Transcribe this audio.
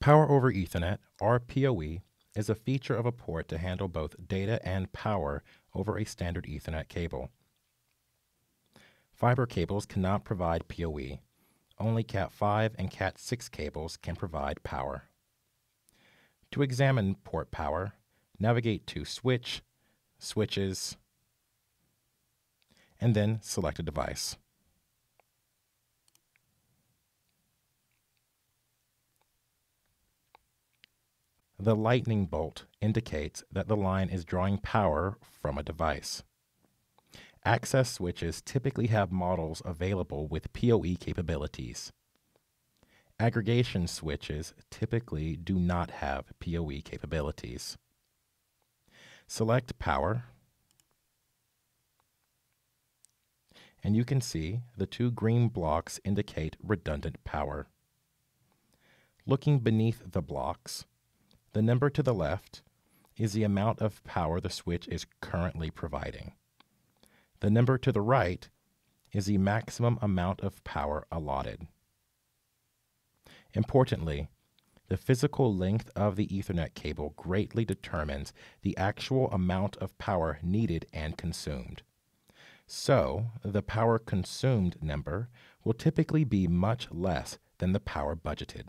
Power over Ethernet, or PoE, is a feature of a port to handle both data and power over a standard Ethernet cable. Fiber cables cannot provide PoE. Only Cat5 and Cat6 cables can provide power. To examine port power, navigate to Switch, Switches, and then select a device. The lightning bolt indicates that the line is drawing power from a device. Access switches typically have models available with PoE capabilities. Aggregation switches typically do not have PoE capabilities. Select Power, and you can see the two green blocks indicate redundant power. Looking beneath the blocks, the number to the left is the amount of power the switch is currently providing. The number to the right is the maximum amount of power allotted. Importantly, the physical length of the Ethernet cable greatly determines the actual amount of power needed and consumed. So, the power consumed number will typically be much less than the power budgeted.